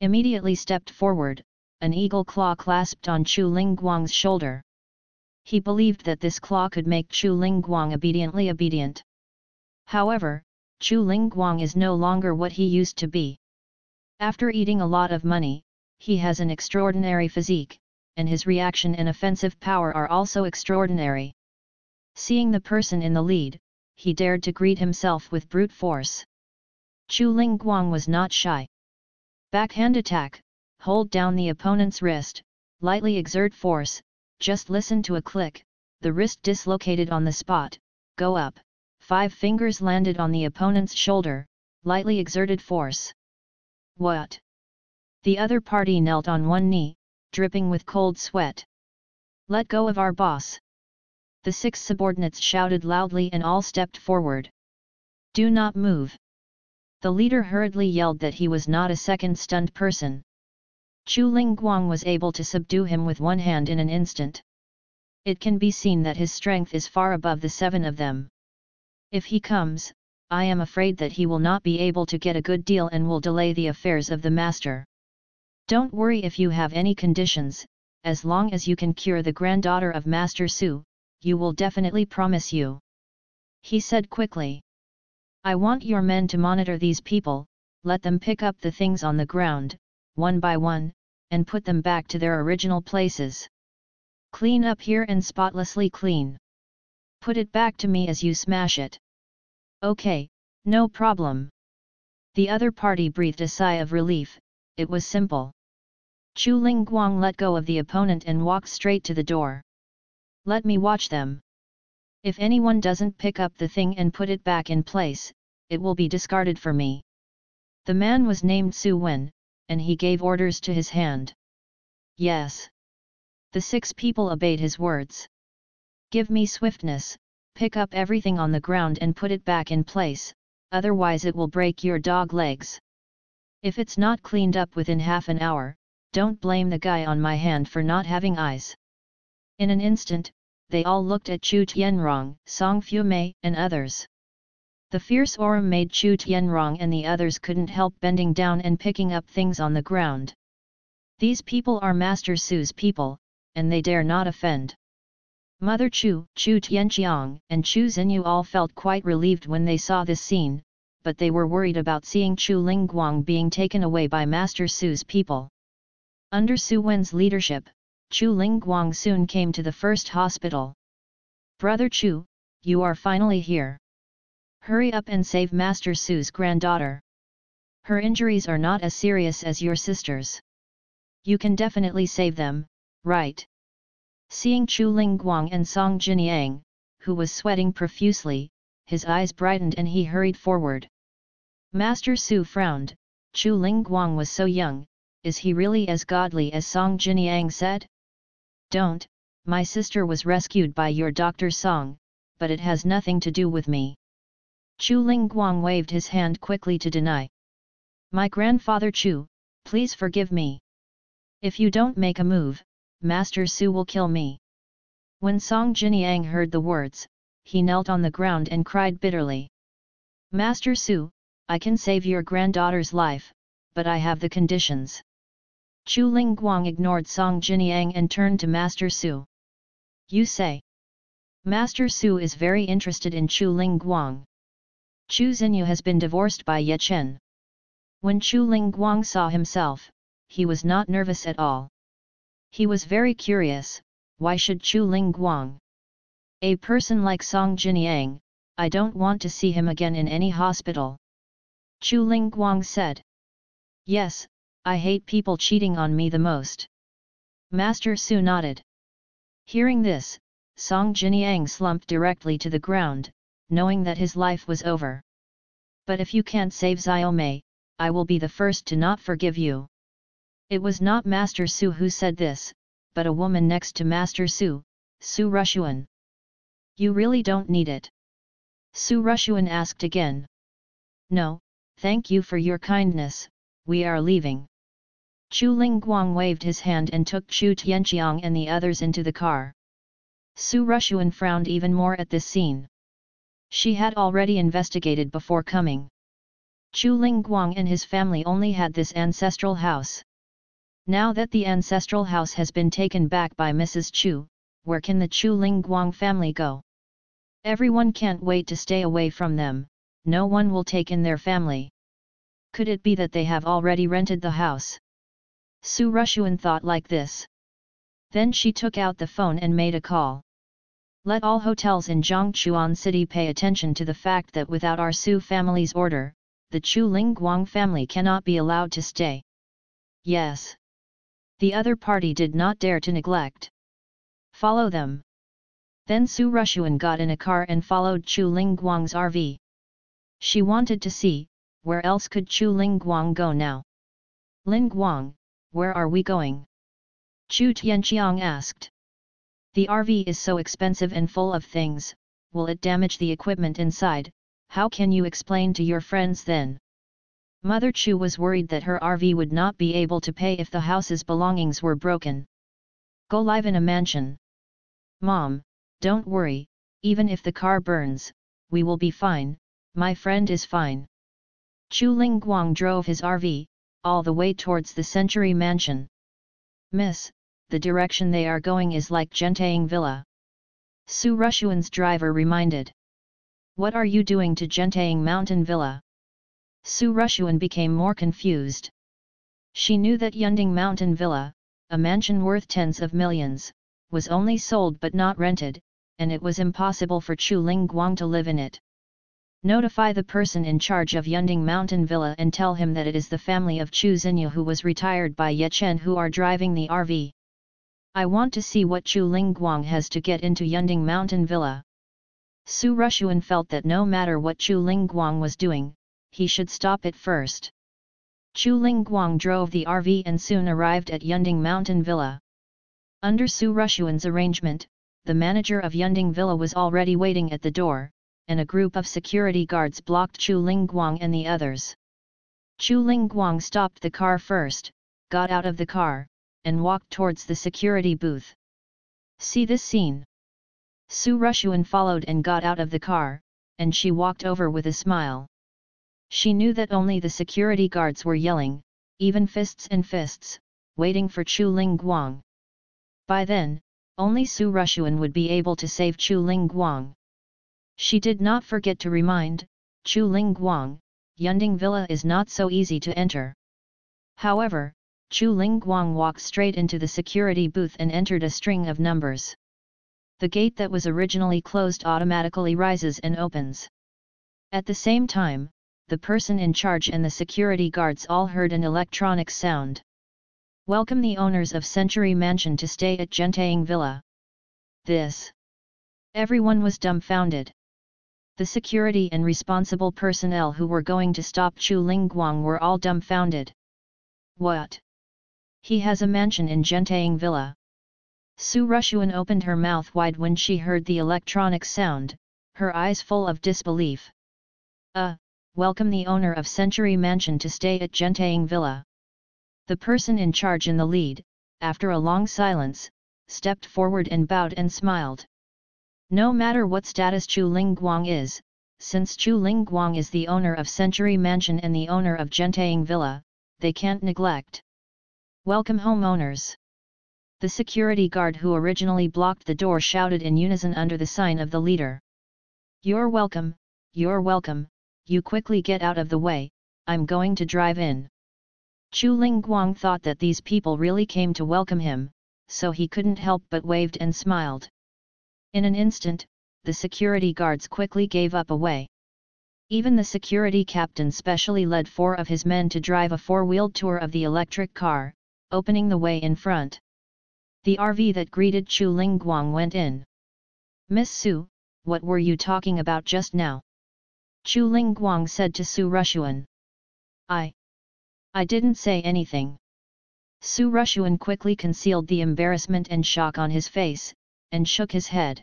Immediately stepped forward, an eagle claw clasped on Chu Ling Guang's shoulder. He believed that this claw could make Chu Ling Guang obediently obedient. However, Chu Ling Guang is no longer what he used to be. After eating a lot of money, he has an extraordinary physique, and his reaction and offensive power are also extraordinary. Seeing the person in the lead, he dared to greet himself with brute force. Chu Ling Guang was not shy. Backhand attack, hold down the opponent's wrist, lightly exert force, just listen to a click, the wrist dislocated on the spot, go up, Five fingers landed on the opponent's shoulder, lightly exerted force. What? The other party knelt on one knee, dripping with cold sweat. Let go of our boss. The six subordinates shouted loudly and all stepped forward. Do not move. The leader hurriedly yelled that he was not a second stunned person. Chu Guang was able to subdue him with one hand in an instant. It can be seen that his strength is far above the seven of them. If he comes, I am afraid that he will not be able to get a good deal and will delay the affairs of the master. Don't worry if you have any conditions, as long as you can cure the granddaughter of Master Su, you will definitely promise you. He said quickly. I want your men to monitor these people, let them pick up the things on the ground, one by one, and put them back to their original places. Clean up here and spotlessly clean. Put it back to me as you smash it. Okay, no problem. The other party breathed a sigh of relief, it was simple. Chu Ling Guang let go of the opponent and walked straight to the door. Let me watch them. If anyone doesn't pick up the thing and put it back in place, it will be discarded for me. The man was named Su Wen, and he gave orders to his hand. Yes. The six people obeyed his words. Give me swiftness, pick up everything on the ground and put it back in place, otherwise it will break your dog legs. If it's not cleaned up within half an hour, don't blame the guy on my hand for not having eyes. In an instant, they all looked at Chu Tianrong, Song Mei, and others. The fierce aura made Chu Tianrong and the others couldn't help bending down and picking up things on the ground. These people are Master Su's people, and they dare not offend. Mother Chu, Chu Tianqiang, and Chu Xinyu all felt quite relieved when they saw this scene, but they were worried about seeing Chu Lingguang being taken away by Master Su's people. Under Su Wen's leadership, Chu Lingguang soon came to the first hospital. Brother Chu, you are finally here. Hurry up and save Master Su's granddaughter. Her injuries are not as serious as your sister's. You can definitely save them, right? Seeing Chu Lingguang and Song Jinyang, who was sweating profusely, his eyes brightened and he hurried forward. Master Su frowned, Chu Lingguang was so young, is he really as godly as Song Jinyang said? Don't, my sister was rescued by your Dr. Song, but it has nothing to do with me. Chu Lingguang waved his hand quickly to deny. My grandfather Chu, please forgive me. If you don't make a move, Master Su will kill me. When Song Jinyang heard the words, he knelt on the ground and cried bitterly. Master Su, I can save your granddaughter's life, but I have the conditions. Chu Lingguang ignored Song Jinyang and turned to Master Su. You say. Master Su is very interested in Chu Lingguang. Chu Xinyu has been divorced by Ye Chen. When Chu Lingguang saw himself, he was not nervous at all. He was very curious, why should Chu Lingguang? A person like Song Jinyang, I don't want to see him again in any hospital. Chu Lingguang said. Yes, I hate people cheating on me the most. Master Su nodded. Hearing this, Song Jinyang slumped directly to the ground, knowing that his life was over. But if you can't save Xiaomei, I will be the first to not forgive you. It was not Master Su who said this, but a woman next to Master Su, Su Rushuan. You really don't need it. Su Rushuan asked again. No, thank you for your kindness, we are leaving. Chu Lingguang waved his hand and took Chu Tianqiang and the others into the car. Su Rushuan frowned even more at this scene. She had already investigated before coming. Chu Lingguang and his family only had this ancestral house. Now that the ancestral house has been taken back by Mrs. Chu, where can the Chu Lingguang family go? Everyone can't wait to stay away from them, no one will take in their family. Could it be that they have already rented the house? Su Rushuan thought like this. Then she took out the phone and made a call. Let all hotels in Zhangchuan City pay attention to the fact that without our Su family's order, the Chu Lingguang family cannot be allowed to stay. Yes. The other party did not dare to neglect. Follow them. Then Su Rushuan got in a car and followed Chu Lingguang's RV. She wanted to see, where else could Chu Lingguang go now? Lingguang, where are we going? Chu Tianqiang asked. The RV is so expensive and full of things, will it damage the equipment inside, how can you explain to your friends then? Mother Chu was worried that her RV would not be able to pay if the house's belongings were broken. Go live in a mansion. Mom, don't worry, even if the car burns, we will be fine, my friend is fine. Chu Lingguang drove his RV, all the way towards the Century Mansion. Miss, the direction they are going is like Gentayang Villa. Su Rushuan's driver reminded. What are you doing to Gentayang Mountain Villa? Su Rushuan became more confused. She knew that Yunding Mountain Villa, a mansion worth tens of millions, was only sold but not rented, and it was impossible for Chu Lingguang to live in it. Notify the person in charge of Yunding Mountain Villa and tell him that it is the family of Chu Xinyu who was retired by Ye Chen who are driving the RV. I want to see what Chu Lingguang has to get into Yunding Mountain Villa. Su Rushuan felt that no matter what Chu Lingguang was doing, he should stop it first. Chu Lingguang drove the RV and soon arrived at Yunding Mountain Villa. Under Su Rushuan's arrangement, the manager of Yunding Villa was already waiting at the door, and a group of security guards blocked Chu Lingguang and the others. Chu Lingguang stopped the car first, got out of the car, and walked towards the security booth. See this scene. Su Rushuan followed and got out of the car, and she walked over with a smile. She knew that only the security guards were yelling, even fists and fists, waiting for Chu Lingguang. By then, only Su Rushuan would be able to save Chu Lingguang. She did not forget to remind, Chu Lingguang, Yunding Villa is not so easy to enter. However, Chu Lingguang walked straight into the security booth and entered a string of numbers. The gate that was originally closed automatically rises and opens. At the same time, the person in charge and the security guards all heard an electronic sound. Welcome the owners of Century Mansion to stay at Gentayang Villa. This. Everyone was dumbfounded. The security and responsible personnel who were going to stop Chu Lingguang were all dumbfounded. What? He has a mansion in Gentayang Villa. Su Rushuan opened her mouth wide when she heard the electronic sound, her eyes full of disbelief. Uh, welcome the owner of Century Mansion to stay at Gentayang Villa. The person in charge in the lead, after a long silence, stepped forward and bowed and smiled. No matter what status Chu Lingguang is, since Chu Lingguang is the owner of Century Mansion and the owner of Gentayang Villa, they can't neglect. Welcome homeowners. The security guard who originally blocked the door shouted in unison under the sign of the leader. You're welcome, you're welcome, you quickly get out of the way, I'm going to drive in. Chu Lingguang thought that these people really came to welcome him, so he couldn't help but waved and smiled. In an instant, the security guards quickly gave up away. Even the security captain specially led four of his men to drive a four-wheeled tour of the electric car, opening the way in front. The RV that greeted Chu Lingguang went in. Miss Su, what were you talking about just now? Chu Lingguang said to Su Rushuan. I. I didn't say anything. Su Rushuan quickly concealed the embarrassment and shock on his face, and shook his head.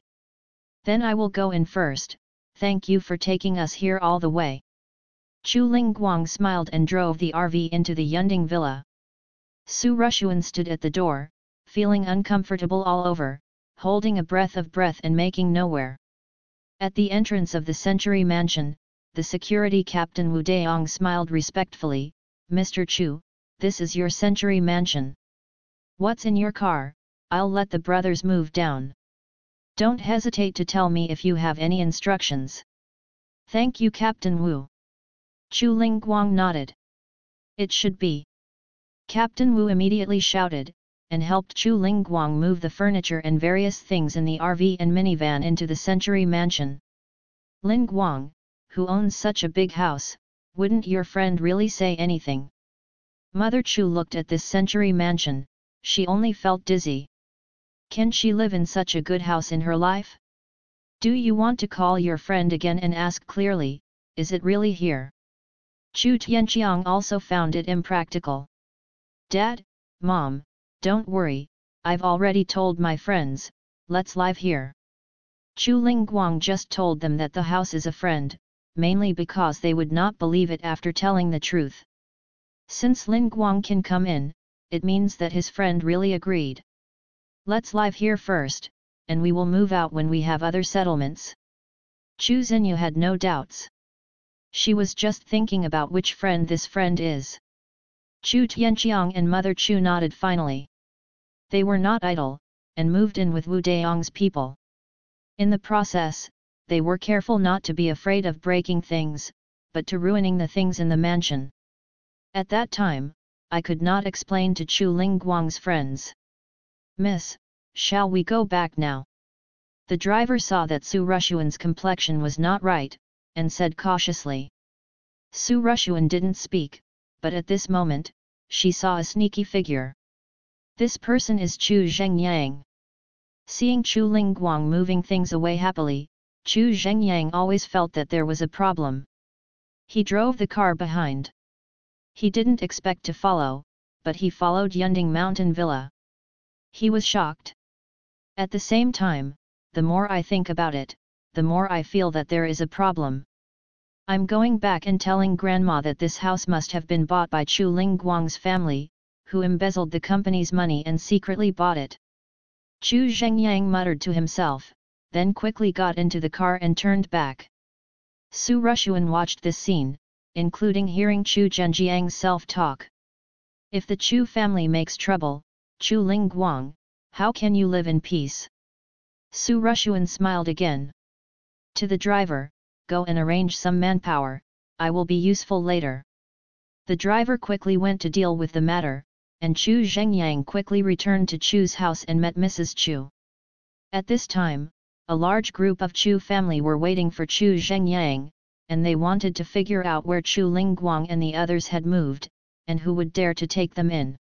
Then I will go in first, thank you for taking us here all the way. Chu Lingguang smiled and drove the RV into the Yunding villa. Su Rushuan stood at the door, feeling uncomfortable all over, holding a breath of breath and making nowhere. At the entrance of the Century Mansion, the security captain Wu Deong smiled respectfully, Mr. Chu, this is your Century Mansion. What's in your car, I'll let the brothers move down. Don't hesitate to tell me if you have any instructions. Thank you Captain Wu. Chu Lingguang nodded. It should be. Captain Wu immediately shouted, and helped Chu Lingguang move the furniture and various things in the RV and minivan into the Century Mansion. Lin Guang, who owns such a big house, wouldn't your friend really say anything? Mother Chu looked at this Century Mansion, she only felt dizzy. Can she live in such a good house in her life? Do you want to call your friend again and ask clearly, is it really here? Chu Tianqiang also found it impractical. Dad, Mom, don't worry, I've already told my friends, let's live here. Chu Lingguang just told them that the house is a friend, mainly because they would not believe it after telling the truth. Since Lingguang can come in, it means that his friend really agreed. Let's live here first, and we will move out when we have other settlements. Chu Xinyu had no doubts. She was just thinking about which friend this friend is. Chu Tianqiang and Mother Chu nodded finally. They were not idle, and moved in with Wu Deong's people. In the process, they were careful not to be afraid of breaking things, but to ruining the things in the mansion. At that time, I could not explain to Chu Lingguang's friends. Miss, shall we go back now? The driver saw that Su Rushuan's complexion was not right, and said cautiously. Su Rushuan didn't speak, but at this moment, she saw a sneaky figure. This person is Chu Zhengyang. Seeing Chu Lingguang moving things away happily, Chu Zhengyang always felt that there was a problem. He drove the car behind. He didn't expect to follow, but he followed Yunding Mountain Villa. He was shocked. At the same time, the more I think about it, the more I feel that there is a problem. I'm going back and telling grandma that this house must have been bought by Chu Lingguang's family, who embezzled the company's money and secretly bought it. Chu Zhengyang muttered to himself, then quickly got into the car and turned back. Su Rushuan watched this scene, including hearing Chu Zhengyang's self-talk. If the Chu family makes trouble, Chu Lingguang, how can you live in peace? Su Rushuan smiled again. To the driver, go and arrange some manpower, I will be useful later. The driver quickly went to deal with the matter, and Chu Zhengyang quickly returned to Chu's house and met Mrs. Chu. At this time, a large group of Chu family were waiting for Chu Zhengyang, and they wanted to figure out where Chu Lingguang and the others had moved, and who would dare to take them in.